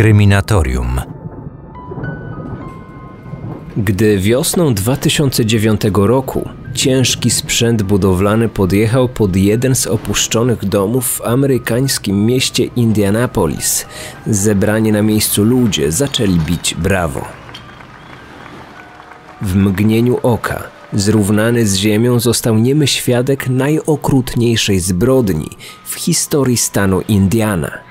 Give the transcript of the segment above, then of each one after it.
Kryminatorium. Gdy wiosną 2009 roku ciężki sprzęt budowlany podjechał pod jeden z opuszczonych domów w amerykańskim mieście Indianapolis, zebrani na miejscu ludzie zaczęli bić brawo. W mgnieniu oka, zrównany z ziemią, został niemy świadek najokrutniejszej zbrodni w historii stanu Indiana.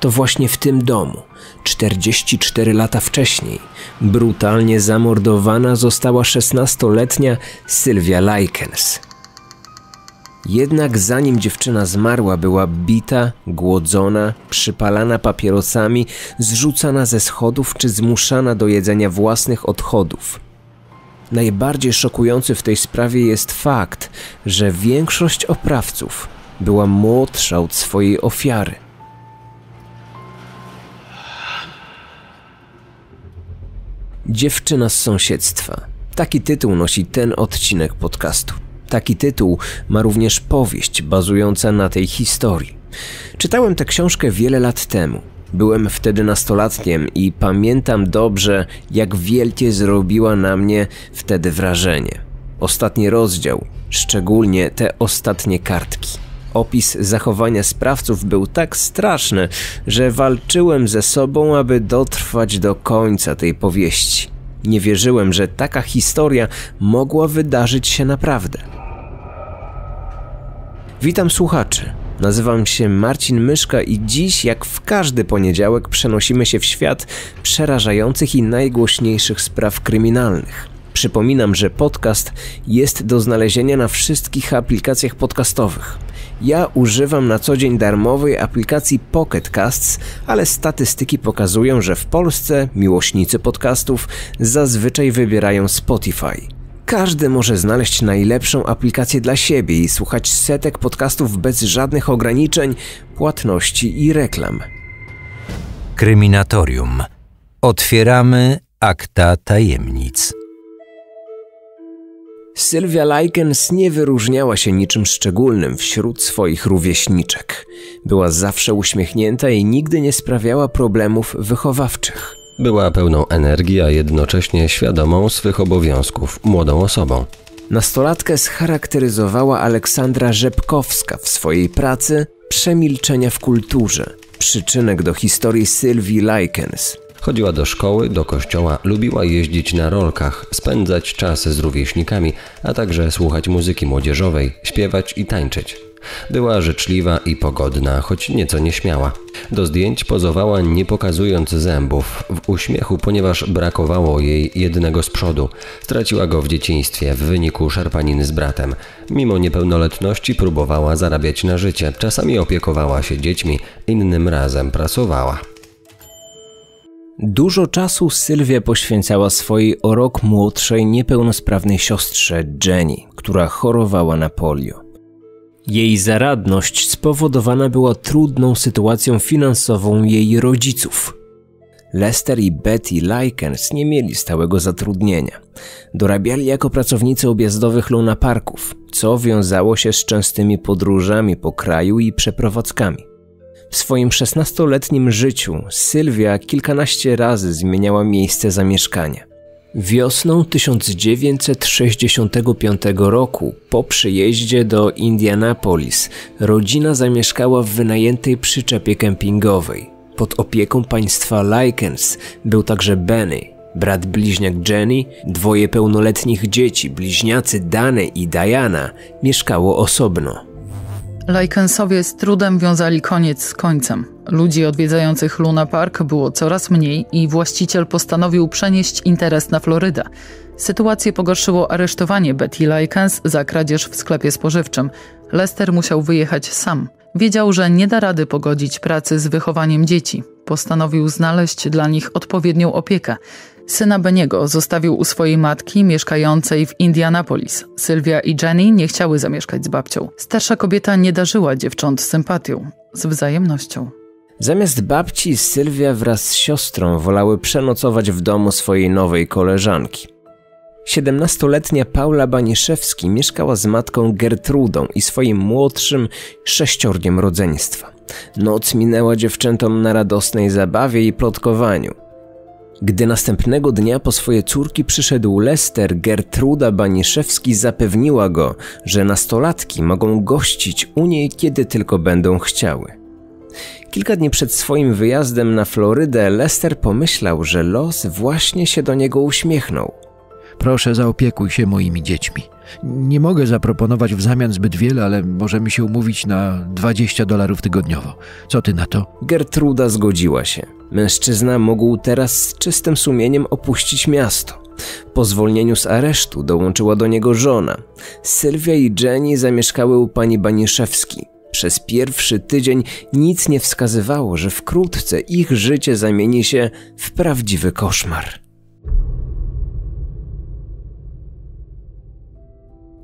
To właśnie w tym domu, 44 lata wcześniej, brutalnie zamordowana została 16-letnia Sylwia Likens. Jednak zanim dziewczyna zmarła, była bita, głodzona, przypalana papierosami, zrzucana ze schodów czy zmuszana do jedzenia własnych odchodów. Najbardziej szokujący w tej sprawie jest fakt, że większość oprawców była młodsza od swojej ofiary. Dziewczyna z sąsiedztwa. Taki tytuł nosi ten odcinek podcastu. Taki tytuł ma również powieść bazująca na tej historii. Czytałem tę książkę wiele lat temu. Byłem wtedy nastolatkiem i pamiętam dobrze, jak wielkie zrobiła na mnie wtedy wrażenie. Ostatni rozdział, szczególnie te ostatnie kartki. Opis zachowania sprawców był tak straszny, że walczyłem ze sobą, aby dotrwać do końca tej powieści. Nie wierzyłem, że taka historia mogła wydarzyć się naprawdę. Witam słuchaczy. Nazywam się Marcin Myszka i dziś, jak w każdy poniedziałek, przenosimy się w świat przerażających i najgłośniejszych spraw kryminalnych. Przypominam, że podcast jest do znalezienia na wszystkich aplikacjach podcastowych. Ja używam na co dzień darmowej aplikacji Pocket Casts, ale statystyki pokazują, że w Polsce miłośnicy podcastów zazwyczaj wybierają Spotify. Każdy może znaleźć najlepszą aplikację dla siebie i słuchać setek podcastów bez żadnych ograniczeń, płatności i reklam. Kryminatorium. Otwieramy akta tajemnic. Sylwia Likens nie wyróżniała się niczym szczególnym wśród swoich rówieśniczek. Była zawsze uśmiechnięta i nigdy nie sprawiała problemów wychowawczych. Była pełną energii, a jednocześnie świadomą swych obowiązków, młodą osobą. Nastolatkę scharakteryzowała Aleksandra Rzepkowska w swojej pracy Przemilczenia w kulturze, przyczynek do historii Sylwii Likens. Chodziła do szkoły, do kościoła, lubiła jeździć na rolkach, spędzać czas z rówieśnikami, a także słuchać muzyki młodzieżowej, śpiewać i tańczyć. Była życzliwa i pogodna, choć nieco nieśmiała. Do zdjęć pozowała nie pokazując zębów, w uśmiechu, ponieważ brakowało jej jednego z przodu. Straciła go w dzieciństwie w wyniku szarpaniny z bratem. Mimo niepełnoletności próbowała zarabiać na życie, czasami opiekowała się dziećmi, innym razem pracowała. Dużo czasu Sylwia poświęcała swojej o rok młodszej, niepełnosprawnej siostrze Jenny, która chorowała na polio. Jej zaradność spowodowana była trudną sytuacją finansową jej rodziców. Lester i Betty Likens nie mieli stałego zatrudnienia. Dorabiali jako pracownicy objazdowych lunaparków, co wiązało się z częstymi podróżami po kraju i przeprowadzkami. W swoim 16-letnim życiu Sylwia kilkanaście razy zmieniała miejsce zamieszkania. Wiosną 1965 roku, po przyjeździe do Indianapolis, rodzina zamieszkała w wynajętej przyczepie kempingowej. Pod opieką państwa Likens był także Benny, brat bliźniak Jenny, dwoje pełnoletnich dzieci, bliźniacy Dane i Diana, mieszkało osobno. Lajkensowie z trudem wiązali koniec z końcem. Ludzi odwiedzających Luna Park było coraz mniej i właściciel postanowił przenieść interes na Florydę. Sytuację pogorszyło aresztowanie Betty Likens za kradzież w sklepie spożywczym. Lester musiał wyjechać sam. Wiedział, że nie da rady pogodzić pracy z wychowaniem dzieci. Postanowił znaleźć dla nich odpowiednią opiekę. Syna Beniego zostawił u swojej matki mieszkającej w Indianapolis. Sylwia i Jenny nie chciały zamieszkać z babcią. Starsza kobieta nie darzyła dziewcząt sympatią, z wzajemnością. Zamiast babci, Sylwia wraz z siostrą wolały przenocować w domu swojej nowej koleżanki. Siedemnastoletnia Paula Baniszewski mieszkała z matką Gertrudą i swoim młodszym sześciorgiem rodzeństwa. Noc minęła dziewczętom na radosnej zabawie i plotkowaniu. Gdy następnego dnia po swoje córki przyszedł Lester, Gertruda Baniszewski zapewniła go, że nastolatki mogą gościć u niej kiedy tylko będą chciały. Kilka dni przed swoim wyjazdem na Florydę Lester pomyślał, że los właśnie się do niego uśmiechnął. Proszę, zaopiekuj się moimi dziećmi. Nie mogę zaproponować w zamian zbyt wiele, ale możemy się umówić na 20 dolarów tygodniowo. Co ty na to? Gertruda zgodziła się. Mężczyzna mógł teraz z czystym sumieniem opuścić miasto. Po zwolnieniu z aresztu dołączyła do niego żona. Sylwia i Jenny zamieszkały u pani Baniszewski. Przez pierwszy tydzień nic nie wskazywało, że wkrótce ich życie zamieni się w prawdziwy koszmar.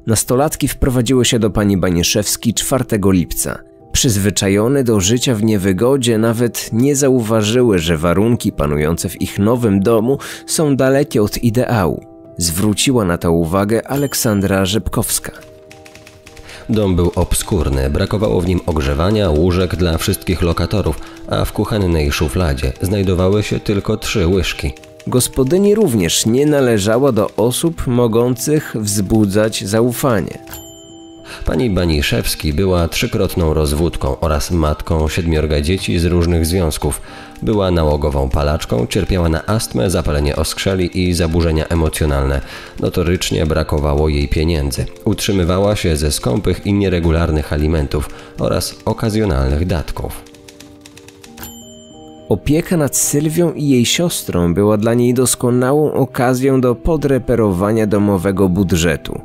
Nastolatki wprowadziły się do pani Baniszewski 4 lipca. Przyzwyczajone do życia w niewygodzie, nawet nie zauważyły, że warunki panujące w ich nowym domu są dalekie od ideału. Zwróciła na to uwagę Aleksandra Rzepkowska. Dom był obskurny, brakowało w nim ogrzewania, łóżek dla wszystkich lokatorów, a w kuchennej szufladzie znajdowały się tylko trzy łyżki. Gospodyni również nie należała do osób mogących wzbudzać zaufanie. Pani Baniszewski była trzykrotną rozwódką oraz matką siedmiorga dzieci z różnych związków. Była nałogową palaczką, cierpiała na astmę, zapalenie oskrzeli i zaburzenia emocjonalne. Notorycznie brakowało jej pieniędzy. Utrzymywała się ze skąpych i nieregularnych alimentów oraz okazjonalnych datków. Opieka nad Sylwią i jej siostrą była dla niej doskonałą okazją do podreperowania domowego budżetu.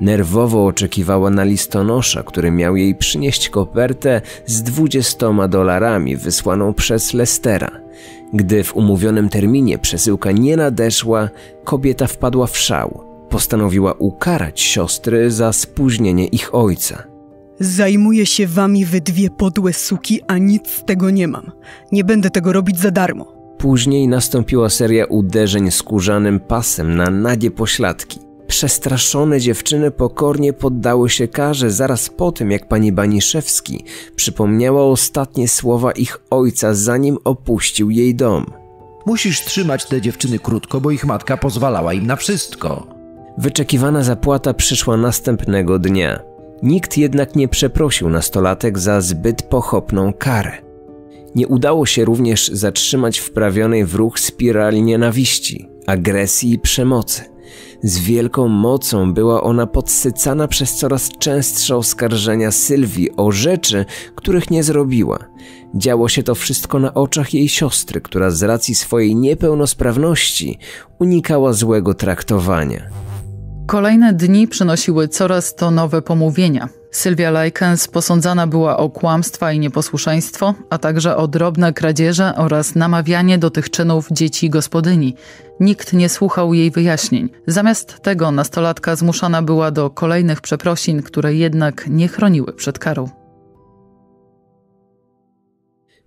Nerwowo oczekiwała na listonosza, który miał jej przynieść kopertę z dwudziestoma dolarami wysłaną przez Lestera. Gdy w umówionym terminie przesyłka nie nadeszła, kobieta wpadła w szał. Postanowiła ukarać siostry za spóźnienie ich ojca. Zajmuję się wami wy dwie podłe suki, a nic z tego nie mam. Nie będę tego robić za darmo. Później nastąpiła seria uderzeń skórzanym pasem na nagie pośladki. Przestraszone dziewczyny pokornie poddały się karze zaraz po tym, jak pani Baniszewski przypomniała ostatnie słowa ich ojca, zanim opuścił jej dom. Musisz trzymać te dziewczyny krótko, bo ich matka pozwalała im na wszystko. Wyczekiwana zapłata przyszła następnego dnia. Nikt jednak nie przeprosił nastolatek za zbyt pochopną karę. Nie udało się również zatrzymać wprawionej w ruch spirali nienawiści, agresji i przemocy. Z wielką mocą była ona podsycana przez coraz częstsze oskarżenia Sylwii o rzeczy, których nie zrobiła. Działo się to wszystko na oczach jej siostry, która z racji swojej niepełnosprawności unikała złego traktowania. Kolejne dni przynosiły coraz to nowe pomówienia. Sylwia Likens posądzana była o kłamstwa i nieposłuszeństwo, a także o drobne kradzieże oraz namawianie do tych czynów dzieci gospodyni. Nikt nie słuchał jej wyjaśnień. Zamiast tego nastolatka zmuszana była do kolejnych przeprosin, które jednak nie chroniły przed karą.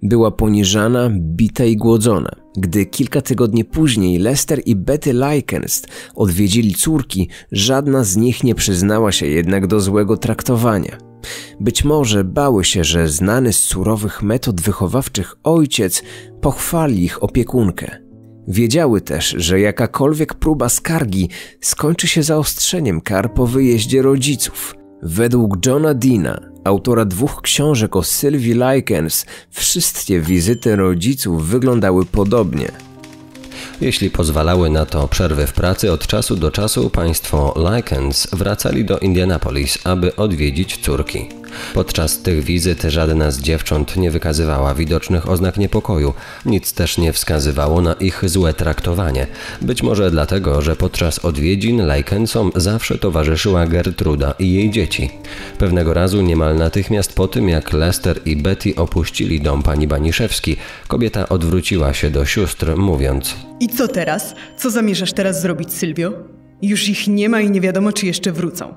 Była poniżana, bita i głodzona. Gdy kilka tygodni później Lester i Betty Likens odwiedzili córki, żadna z nich nie przyznała się jednak do złego traktowania. Być może bały się, że znany z surowych metod wychowawczych ojciec pochwali ich opiekunkę. Wiedziały też, że jakakolwiek próba skargi skończy się zaostrzeniem kar po wyjeździe rodziców. Według Johna Dina, autora dwóch książek o Sylwii Likens, wszystkie wizyty rodziców wyglądały podobnie. Jeśli pozwalały na to przerwy w pracy, od czasu do czasu państwo Likens wracali do Indianapolis, aby odwiedzić córki. Podczas tych wizyt żadna z dziewcząt nie wykazywała widocznych oznak niepokoju, nic też nie wskazywało na ich złe traktowanie. Być może dlatego, że podczas odwiedzin Likensom zawsze towarzyszyła Gertruda i jej dzieci. Pewnego razu niemal natychmiast po tym, jak Lester i Betty opuścili dom pani Baniszewski, kobieta odwróciła się do sióstr, mówiąc: I co teraz? Co zamierzasz teraz zrobić, Sylwio? Już ich nie ma i nie wiadomo, czy jeszcze wrócą.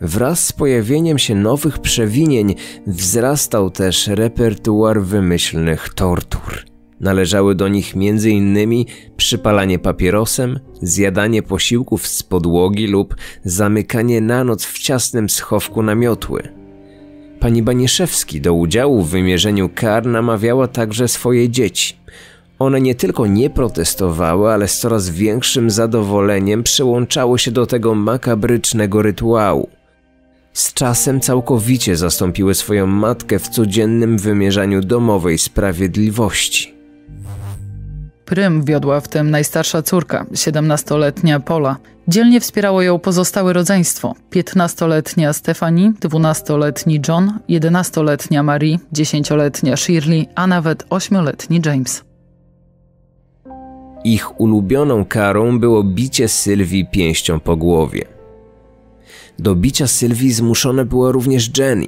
Wraz z pojawieniem się nowych przewinień wzrastał też repertuar wymyślnych tortur. Należały do nich m.in. przypalanie papierosem, zjadanie posiłków z podłogi lub zamykanie na noc w ciasnym schowku na miotły. Pani Baniszewski do udziału w wymierzeniu kar namawiała także swoje dzieci. One nie tylko nie protestowały, ale z coraz większym zadowoleniem przyłączały się do tego makabrycznego rytuału. Z czasem całkowicie zastąpiły swoją matkę w codziennym wymierzaniu domowej sprawiedliwości. Prym wiodła w tym najstarsza córka, 17-letnia Pola. Dzielnie wspierało ją pozostałe rodzeństwo: 15-letnia Stefani, 12-letni John, 11-letnia Marie, 10-letnia Shirley, a nawet 8-letni James. Ich ulubioną karą było bicie Sylwii pięścią po głowie. Do bicia Sylwii zmuszona była również Jenny.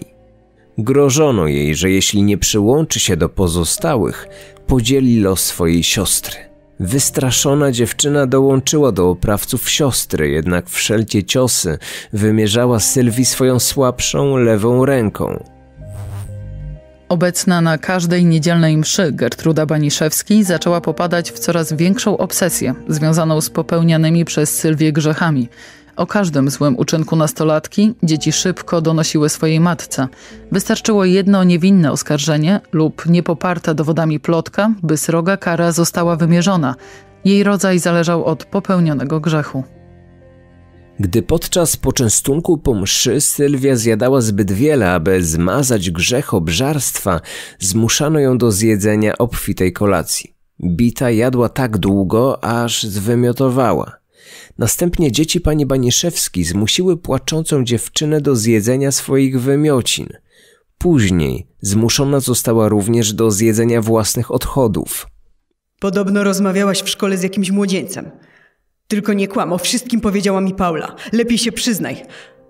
Grożono jej, że jeśli nie przyłączy się do pozostałych, podzieli los swojej siostry. Wystraszona dziewczyna dołączyła do oprawców siostry, jednak wszelkie ciosy wymierzała Sylwii swoją słabszą lewą ręką. Obecna na każdej niedzielnej mszy Gertruda Baniszewski zaczęła popadać w coraz większą obsesję związaną z popełnianymi przez Sylwię grzechami. O każdym złym uczynku nastolatki dzieci szybko donosiły swojej matce. Wystarczyło jedno niewinne oskarżenie lub niepoparta dowodami plotka, by sroga kara została wymierzona. Jej rodzaj zależał od popełnionego grzechu. Gdy podczas poczęstunku po mszy Sylwia zjadała zbyt wiele, aby zmazać grzech obżarstwa, zmuszano ją do zjedzenia obfitej kolacji. Bita jadła tak długo, aż zwymiotowała. Następnie dzieci pani Baniszewski zmusiły płaczącą dziewczynę do zjedzenia swoich wymiocin. Później zmuszona została również do zjedzenia własnych odchodów. Podobno rozmawiałaś w szkole z jakimś młodzieńcem. Tylko nie kłam, o wszystkim powiedziała mi Paula. Lepiej się przyznaj.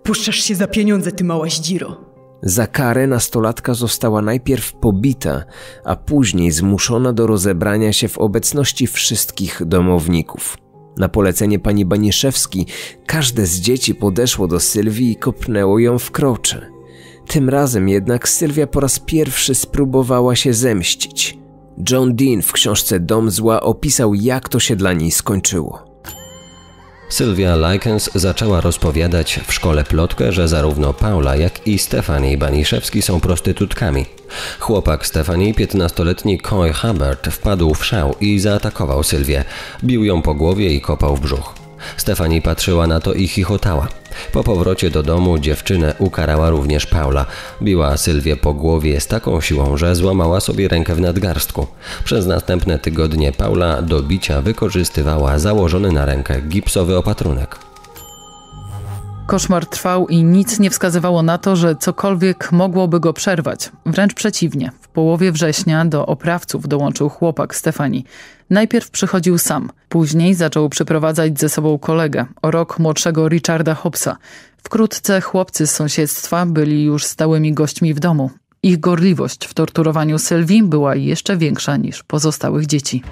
Puszczasz się za pieniądze, ty mała zdziro. Za karę nastolatka została najpierw pobita, a później zmuszona do rozebrania się w obecności wszystkich domowników. Na polecenie pani Baniszewski każde z dzieci podeszło do Sylwii i kopnęło ją w krocze. Tym razem jednak Sylwia po raz pierwszy spróbowała się zemścić. John Dean w książce Dom Zła opisał, jak to się dla niej skończyło. Sylwia Likens zaczęła rozpowiadać w szkole plotkę, że zarówno Paula, jak i Stefanie Baniszewski są prostytutkami. Chłopak Stefanii, 15-letni Coy Hubbard, wpadł w szał i zaatakował Sylwię. Bił ją po głowie i kopał w brzuch. Stefani patrzyła na to i chichotała. Po powrocie do domu dziewczynę ukarała również Paula. Biła Sylwię po głowie z taką siłą, że złamała sobie rękę w nadgarstku. Przez następne tygodnie Paula do bicia wykorzystywała założony na rękę gipsowy opatrunek. Koszmar trwał i nic nie wskazywało na to, że cokolwiek mogłoby go przerwać. Wręcz przeciwnie. W połowie września do oprawców dołączył chłopak Stefani. Najpierw przychodził sam, później zaczął przyprowadzać ze sobą kolegę, o rok młodszego Richarda Hobbsa. Wkrótce chłopcy z sąsiedztwa byli już stałymi gośćmi w domu. Ich gorliwość w torturowaniu Sylwii była jeszcze większa niż pozostałych dzieci.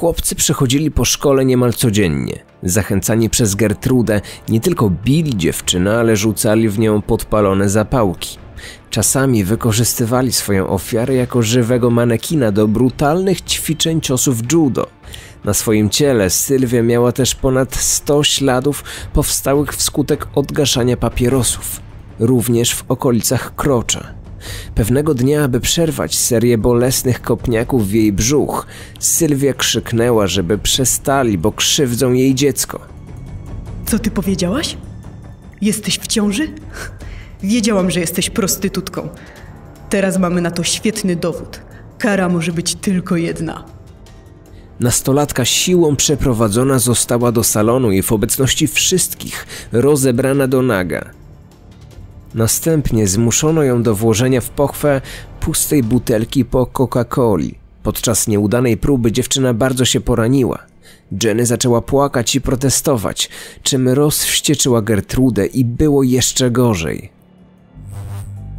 Chłopcy przychodzili po szkole niemal codziennie. Zachęcani przez Gertrudę, nie tylko bili dziewczynę, ale rzucali w nią podpalone zapałki. Czasami wykorzystywali swoją ofiarę jako żywego manekina do brutalnych ćwiczeń ciosów judo. Na swoim ciele Sylwia miała też ponad 100 śladów powstałych wskutek odgaszania papierosów, również w okolicach krocza. Pewnego dnia, aby przerwać serię bolesnych kopniaków w jej brzuch, Sylwia krzyknęła, żeby przestali, bo krzywdzą jej dziecko. Co ty powiedziałaś? Jesteś w ciąży? Wiedziałam, że jesteś prostytutką. Teraz mamy na to świetny dowód. Kara może być tylko jedna. Nastolatka siłą przeprowadzona została do salonu i w obecności wszystkich rozebrana do naga. Następnie zmuszono ją do włożenia w pochwę pustej butelki po Coca-Coli. Podczas nieudanej próby dziewczyna bardzo się poraniła. Jenny zaczęła płakać i protestować, czym rozwścieczyła Gertrudę i było jeszcze gorzej.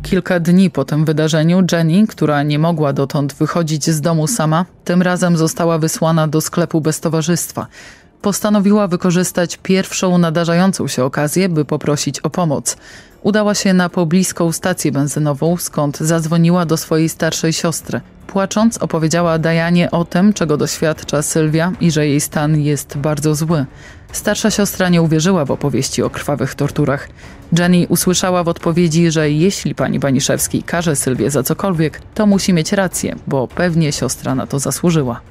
Kilka dni po tym wydarzeniu Jenny, która nie mogła dotąd wychodzić z domu sama, tym razem została wysłana do sklepu bez towarzystwa. Postanowiła wykorzystać pierwszą nadarzającą się okazję, by poprosić o pomoc. Udała się na pobliską stację benzynową, skąd zadzwoniła do swojej starszej siostry. Płacząc opowiedziała Dajanie o tym, czego doświadcza Sylwia i że jej stan jest bardzo zły. Starsza siostra nie uwierzyła w opowieści o krwawych torturach. Jenny usłyszała w odpowiedzi, że jeśli pani Baniszewski każe Sylwię za cokolwiek, to musi mieć rację, bo pewnie siostra na to zasłużyła.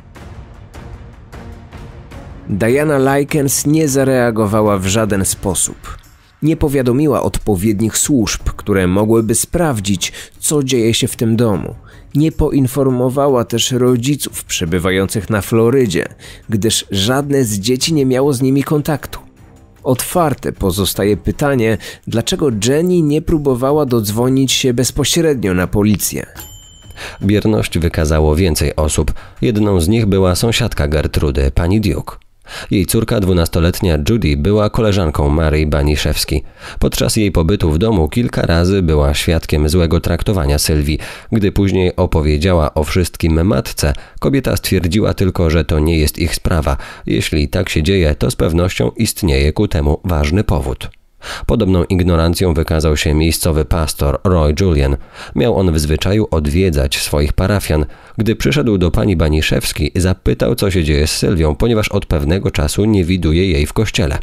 Diana Likens nie zareagowała w żaden sposób. Nie powiadomiła odpowiednich służb, które mogłyby sprawdzić, co dzieje się w tym domu. Nie poinformowała też rodziców przebywających na Florydzie, gdyż żadne z dzieci nie miało z nimi kontaktu. Otwarte pozostaje pytanie, dlaczego Jenny nie próbowała dodzwonić się bezpośrednio na policję. Bierność wykazało więcej osób. Jedną z nich była sąsiadka Gertrudy, pani Duke. Jej córka, dwunastoletnia Judy, była koleżanką Marii Baniszewski. Podczas jej pobytu w domu kilka razy była świadkiem złego traktowania Sylwii. Gdy później opowiedziała o wszystkim matce, kobieta stwierdziła tylko, że to nie jest ich sprawa. Jeśli tak się dzieje, to z pewnością istnieje ku temu ważny powód. Podobną ignorancją wykazał się miejscowy pastor Roy Julian. Miał on w zwyczaju odwiedzać swoich parafian. Gdy przyszedł do pani Baniszewski, zapytał, co się dzieje z Sylwią, ponieważ od pewnego czasu nie widuje jej w kościele.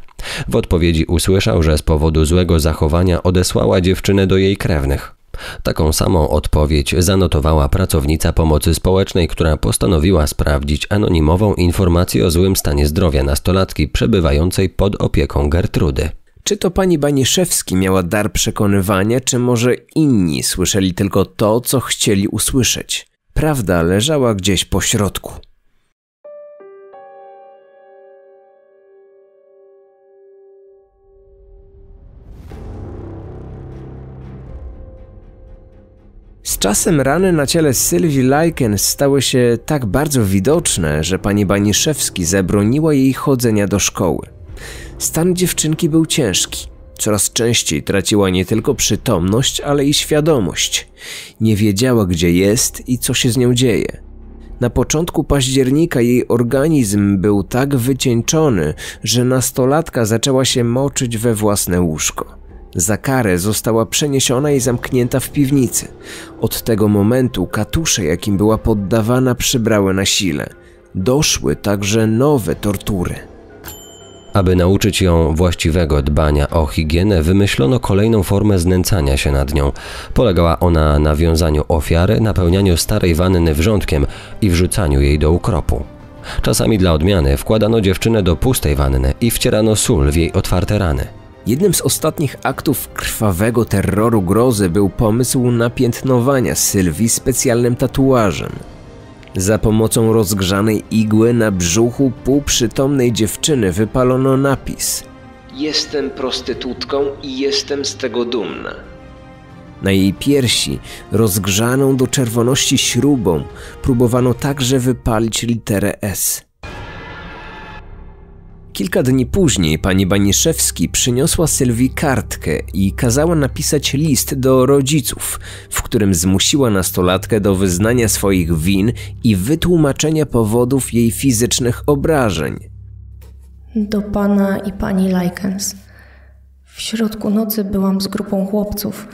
W odpowiedzi usłyszał, że z powodu złego zachowania odesłała dziewczynę do jej krewnych. Taką samą odpowiedź zanotowała pracownica pomocy społecznej, która postanowiła sprawdzić anonimową informację o złym stanie zdrowia nastolatki przebywającej pod opieką Gertrudy. Czy to pani Baniszewski miała dar przekonywania, czy może inni słyszeli tylko to, co chcieli usłyszeć? Prawda leżała gdzieś po środku. Z czasem rany na ciele Sylwii Lajken stały się tak bardzo widoczne, że pani Baniszewski zabroniła jej chodzenia do szkoły. Stan dziewczynki był ciężki. Coraz częściej traciła nie tylko przytomność, ale i świadomość. Nie wiedziała, gdzie jest i co się z nią dzieje. Na początku października jej organizm był tak wycieńczony, że nastolatka zaczęła się moczyć we własne łóżko. Za karę została przeniesiona i zamknięta w piwnicy. Od tego momentu katusze, jakim była poddawana, przybrały na sile. Doszły także nowe tortury. Aby nauczyć ją właściwego dbania o higienę, wymyślono kolejną formę znęcania się nad nią. Polegała ona na wiązaniu ofiary, napełnianiu starej wanny wrzątkiem i wrzucaniu jej do ukropu. Czasami dla odmiany wkładano dziewczynę do pustej wanny i wcierano sól w jej otwarte rany. Jednym z ostatnich aktów krwawego terroru grozy był pomysł napiętnowania Sylwii specjalnym tatuażem. Za pomocą rozgrzanej igły na brzuchu półprzytomnej dziewczyny wypalono napis: Jestem prostytutką i jestem z tego dumna. Na jej piersi, rozgrzaną do czerwoności śrubą, próbowano także wypalić literę S. Kilka dni później pani Baniszewski przyniosła Sylwii kartkę i kazała napisać list do rodziców, w którym zmusiła nastolatkę do wyznania swoich win i wytłumaczenia powodów jej fizycznych obrażeń. Do pana i pani Likens. W środku nocy byłam z grupą chłopców.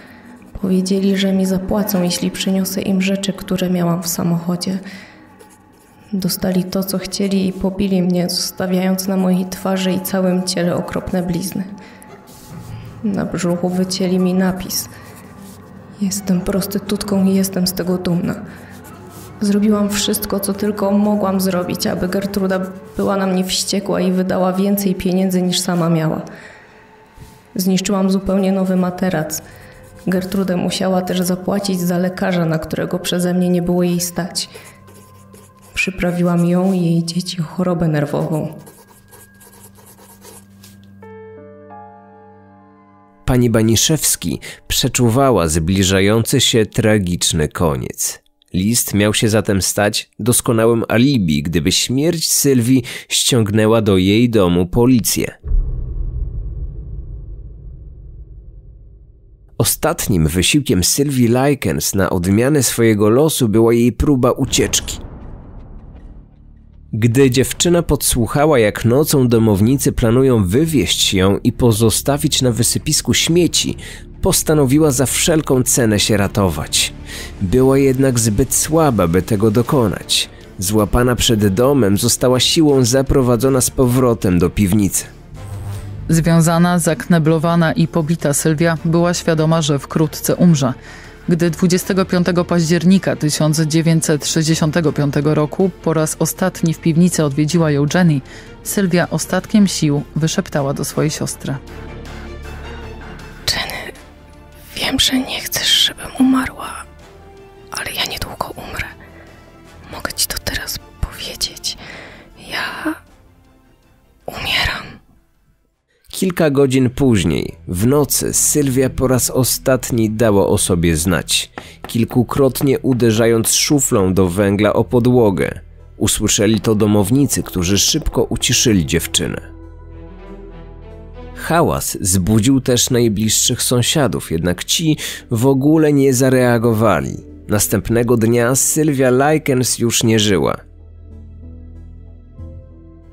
Powiedzieli, że mi zapłacą, jeśli przyniosę im rzeczy, które miałam w samochodzie. Dostali to, co chcieli i pobili mnie, zostawiając na mojej twarzy i całym ciele okropne blizny. Na brzuchu wycięli mi napis. Jestem prostytutką i jestem z tego dumna. Zrobiłam wszystko, co tylko mogłam zrobić, aby Gertruda była na mnie wściekła i wydała więcej pieniędzy niż sama miała. Zniszczyłam zupełnie nowy materac. Gertrudę musiała też zapłacić za lekarza, na którego przeze mnie nie było jej stać. Przyprawiłam ją i jej dzieci chorobę nerwową. Pani Baniszewski przeczuwała zbliżający się tragiczny koniec. List miał się zatem stać doskonałym alibi, gdyby śmierć Sylwii ściągnęła do jej domu policję. Ostatnim wysiłkiem Sylwii Likens na odmianę swojego losu była jej próba ucieczki. Gdy dziewczyna podsłuchała, jak nocą domownicy planują wywieźć ją i pozostawić na wysypisku śmieci, postanowiła za wszelką cenę się ratować. Była jednak zbyt słaba, by tego dokonać. Złapana przed domem, została siłą zaprowadzona z powrotem do piwnicy. Związana, zakneblowana i pobita Sylwia była świadoma, że wkrótce umrze. Gdy 25 października 1965 roku po raz ostatni w piwnicy odwiedziła ją Jenny, Sylwia ostatkiem sił wyszeptała do swojej siostry. Jenny, wiem, że nie chcesz, żebym umarła, ale ja niedługo umrę. Mogę ci to teraz powiedzieć. Ja umieram. Kilka godzin później, w nocy, Sylwia po raz ostatni dała o sobie znać, kilkukrotnie uderzając szuflą do węgla o podłogę. Usłyszeli to domownicy, którzy szybko uciszyli dziewczynę. Hałas zbudził też najbliższych sąsiadów, jednak ci w ogóle nie zareagowali. Następnego dnia Sylwia Likens już nie żyła.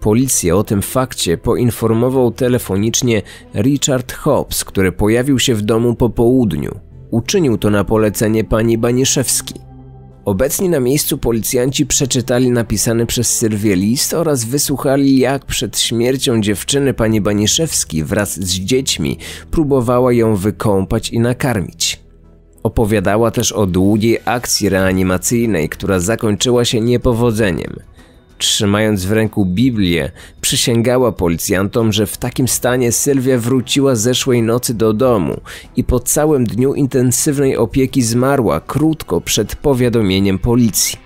Policję o tym fakcie poinformował telefonicznie Richard Hobbs, który pojawił się w domu po południu. Uczynił to na polecenie pani Baniszewski. Obecni na miejscu policjanci przeczytali napisany przez Sylwię list oraz wysłuchali jak przed śmiercią dziewczyny pani Baniszewski wraz z dziećmi próbowała ją wykąpać i nakarmić. Opowiadała też o długiej akcji reanimacyjnej, która zakończyła się niepowodzeniem – Trzymając w ręku Biblię, przysięgała policjantom, że w takim stanie Sylwia wróciła zeszłej nocy do domu i po całym dniu intensywnej opieki zmarła krótko przed powiadomieniem policji.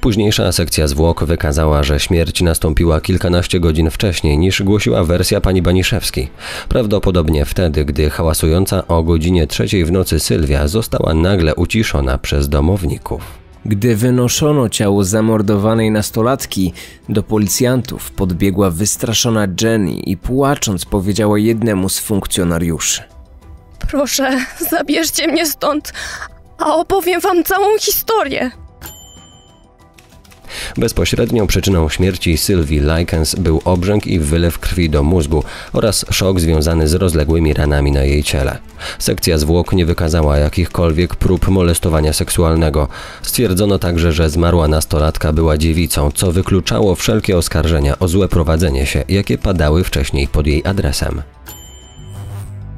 Późniejsza sekcja zwłok wykazała, że śmierć nastąpiła kilkanaście godzin wcześniej niż głosiła wersja pani Baniszewskiej. Prawdopodobnie wtedy, gdy hałasująca o godzinie trzeciej w nocy Sylwia została nagle uciszona przez domowników. Gdy wynoszono ciało zamordowanej nastolatki, do policjantów podbiegła wystraszona Jenny i płacząc powiedziała jednemu z funkcjonariuszy. Proszę, zabierzcie mnie stąd, a opowiem wam całą historię. Bezpośrednią przyczyną śmierci Sylwii Likens był obrzęk i wylew krwi do mózgu oraz szok związany z rozległymi ranami na jej ciele. Sekcja zwłok nie wykazała jakichkolwiek prób molestowania seksualnego. Stwierdzono także, że zmarła nastolatka była dziewicą, co wykluczało wszelkie oskarżenia o złe prowadzenie się, jakie padały wcześniej pod jej adresem.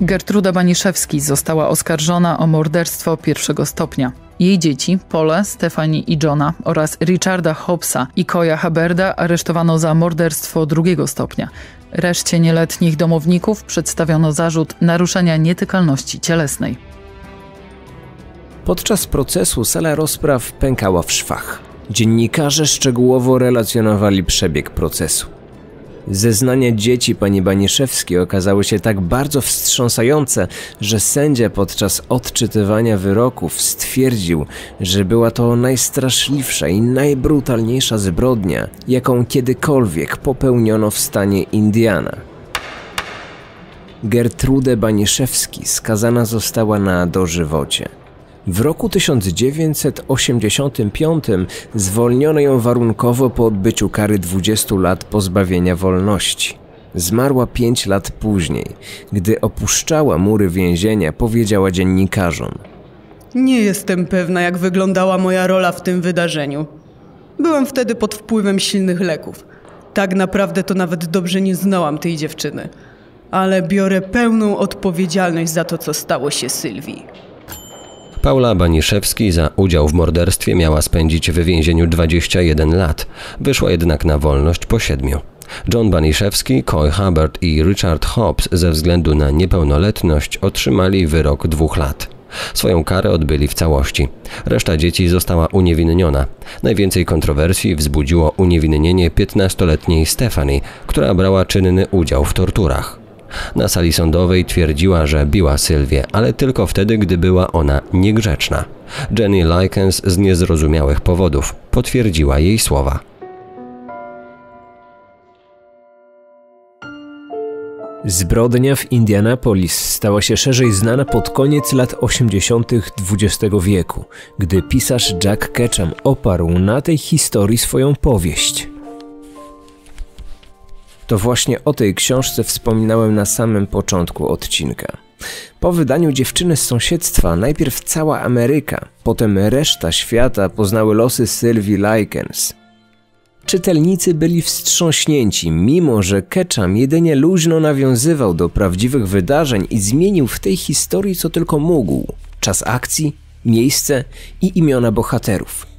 Gertruda Baniszewski została oskarżona o morderstwo pierwszego stopnia. Jej dzieci, Pole, Stefani i Johna oraz Richarda Hobbsa i Koja Haberda aresztowano za morderstwo drugiego stopnia. Reszcie nieletnich domowników przedstawiono zarzut naruszenia nietykalności cielesnej. Podczas procesu sala rozpraw pękała w szwach. Dziennikarze szczegółowo relacjonowali przebieg procesu. Zeznania dzieci pani Baniszewskiej okazały się tak bardzo wstrząsające, że sędzia podczas odczytywania wyroków stwierdził, że była to najstraszliwsza i najbrutalniejsza zbrodnia, jaką kiedykolwiek popełniono w stanie Indiana. Gertrude Baniszewski skazana została na dożywocie. W roku 1985 zwolniono ją warunkowo po odbyciu kary 20 lat pozbawienia wolności. Zmarła 5 lat później. Gdy opuszczała mury więzienia, powiedziała dziennikarzom: Nie jestem pewna, jak wyglądała moja rola w tym wydarzeniu. Byłam wtedy pod wpływem silnych leków. Tak naprawdę to nawet dobrze nie znałam tej dziewczyny. Ale biorę pełną odpowiedzialność za to, co stało się Sylwii. Paula Baniszewski za udział w morderstwie miała spędzić w więzieniu 21 lat. Wyszła jednak na wolność po siedmiu. John Baniszewski, Coy Hubbard i Richard Hobbs ze względu na niepełnoletność otrzymali wyrok dwóch lat. Swoją karę odbyli w całości. Reszta dzieci została uniewinniona. Najwięcej kontrowersji wzbudziło uniewinnienie 15-letniej Stephanie, która brała czynny udział w torturach. Na sali sądowej twierdziła, że biła Sylwię, ale tylko wtedy, gdy była ona niegrzeczna. Jenny Likens z niezrozumiałych powodów potwierdziła jej słowa. Zbrodnia w Indianapolis stała się szerzej znana pod koniec lat 80. XX wieku, gdy pisarz Jack Ketchum oparł na tej historii swoją powieść. To właśnie o tej książce wspominałem na samym początku odcinka. Po wydaniu dziewczyny z sąsiedztwa najpierw cała Ameryka, potem reszta świata poznały losy Sylwii Likens. Czytelnicy byli wstrząśnięci, mimo że Ketchum jedynie luźno nawiązywał do prawdziwych wydarzeń i zmienił w tej historii co tylko mógł. Czas akcji, miejsce i imiona bohaterów.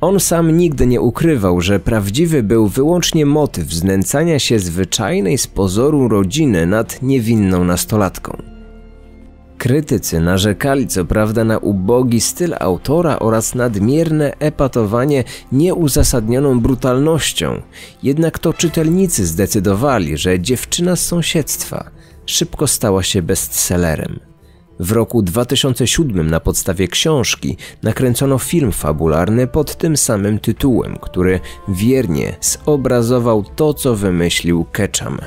On sam nigdy nie ukrywał, że prawdziwy był wyłącznie motyw znęcania się zwyczajnej z pozoru rodziny nad niewinną nastolatką. Krytycy narzekali co prawda na ubogi styl autora oraz nadmierne epatowanie nieuzasadnioną brutalnością, jednak to czytelnicy zdecydowali, że dziewczyna z sąsiedztwa szybko stała się bestsellerem. W roku 2007 na podstawie książki nakręcono film fabularny pod tym samym tytułem, który wiernie zobrazował to, co wymyślił Ketchum.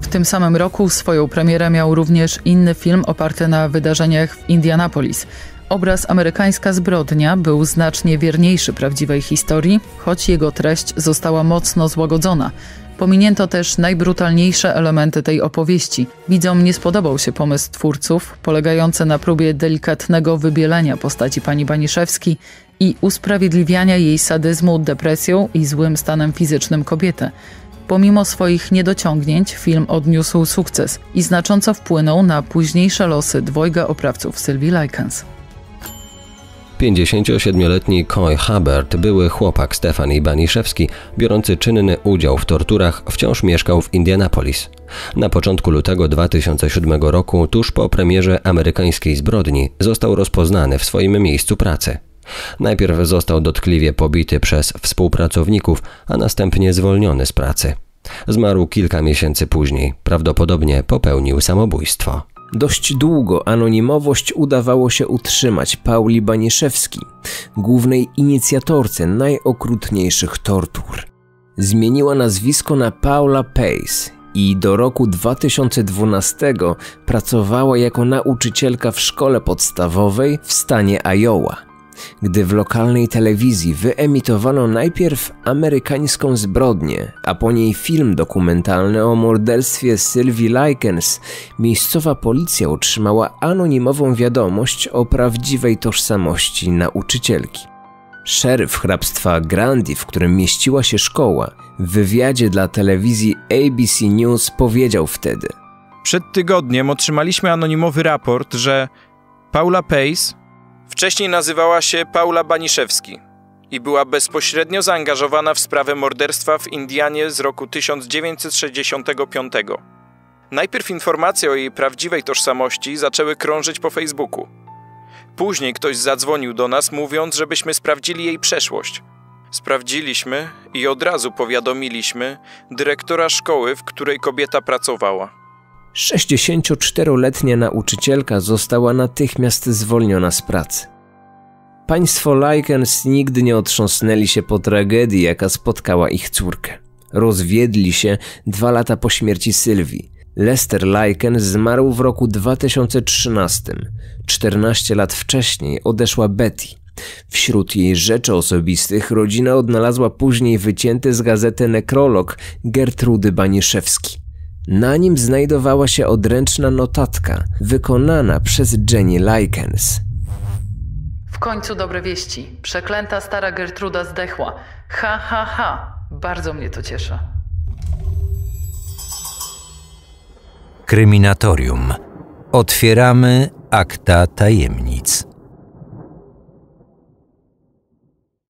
W tym samym roku swoją premierę miał również inny film oparty na wydarzeniach w Indianapolis. Obraz Amerykańska zbrodnia był znacznie wierniejszy prawdziwej historii, choć jego treść została mocno złagodzona. Pominięto też najbrutalniejsze elementy tej opowieści. Widzom nie spodobał się pomysł twórców, polegający na próbie delikatnego wybielenia postaci pani Baniszewski i usprawiedliwiania jej sadyzmu, depresją i złym stanem fizycznym kobiety. Pomimo swoich niedociągnięć, film odniósł sukces i znacząco wpłynął na późniejsze losy dwojga oprawców Sylwii Likens. 57-letni Coy Hubbard, były chłopak Stefanii Baniszewski, biorący czynny udział w torturach, wciąż mieszkał w Indianapolis. Na początku lutego 2007 roku, tuż po premierze amerykańskiej zbrodni, został rozpoznany w swoim miejscu pracy. Najpierw został dotkliwie pobity przez współpracowników, a następnie zwolniony z pracy. Zmarł kilka miesięcy później, prawdopodobnie popełnił samobójstwo. Dość długo anonimowość udawało się utrzymać Pauli Baniszewski, głównej inicjatorce najokrutniejszych tortur. Zmieniła nazwisko na Paula Pace i do roku 2012 pracowała jako nauczycielka w szkole podstawowej w stanie Iowa gdy w lokalnej telewizji wyemitowano najpierw amerykańską zbrodnię, a po niej film dokumentalny o morderstwie Sylwii Likens, miejscowa policja otrzymała anonimową wiadomość o prawdziwej tożsamości nauczycielki. Szeryf hrabstwa Grandi, w którym mieściła się szkoła, w wywiadzie dla telewizji ABC News powiedział wtedy: Przed tygodniem otrzymaliśmy anonimowy raport, że Paula Pace, Wcześniej nazywała się Paula Baniszewski i była bezpośrednio zaangażowana w sprawę morderstwa w Indianie z roku 1965. Najpierw informacje o jej prawdziwej tożsamości zaczęły krążyć po Facebooku. Później ktoś zadzwonił do nas, mówiąc, żebyśmy sprawdzili jej przeszłość. Sprawdziliśmy i od razu powiadomiliśmy dyrektora szkoły, w której kobieta pracowała. 64-letnia nauczycielka została natychmiast zwolniona z pracy. Państwo Likens nigdy nie otrząsnęli się po tragedii, jaka spotkała ich córkę. Rozwiedli się dwa lata po śmierci Sylwii. Lester Likens zmarł w roku 2013. 14 lat wcześniej odeszła Betty. Wśród jej rzeczy osobistych rodzina odnalazła później wycięty z gazety nekrolog Gertrudy Baniszewski. Na nim znajdowała się odręczna notatka wykonana przez Jenny Likens. W końcu dobre wieści. Przeklęta stara Gertruda zdechła. Ha, ha, ha. Bardzo mnie to cieszy. Kryminatorium. Otwieramy akta tajemnic.